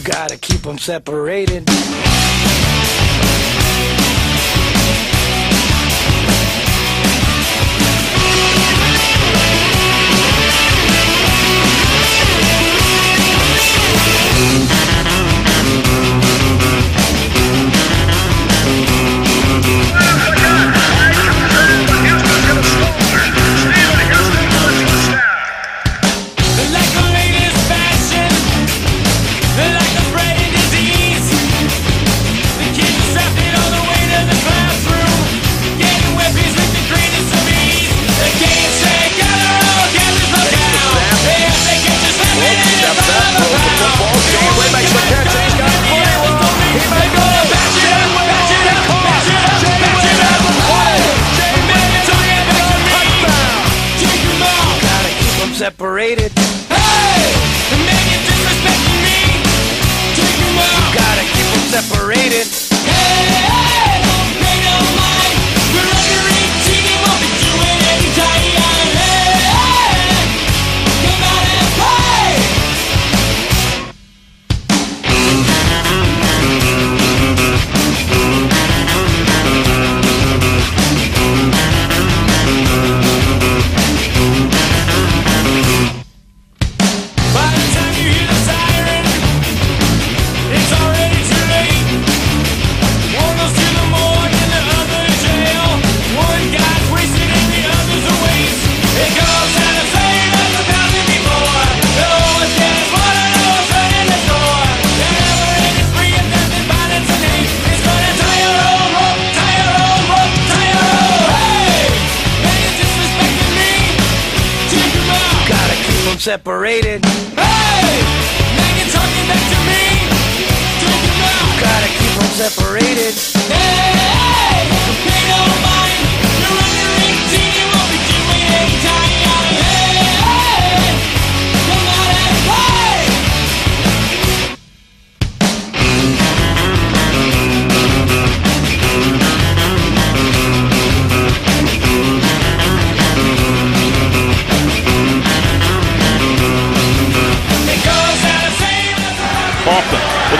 You gotta keep them separated. Rated. them separated. Hey! Now you're talking back to me! Drink it now! Gotta keep them separated.